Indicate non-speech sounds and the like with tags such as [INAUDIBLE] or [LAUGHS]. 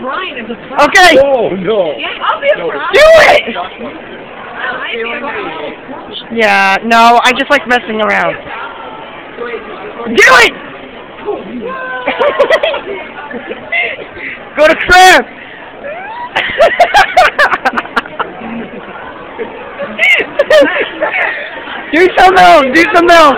Brian as a friend. Okay, Oh, no. Yeah, I'll be a No. friend. do it! Yeah, no, I just like messing around. Do it! Go to crib! [LAUGHS] do something else, do something else.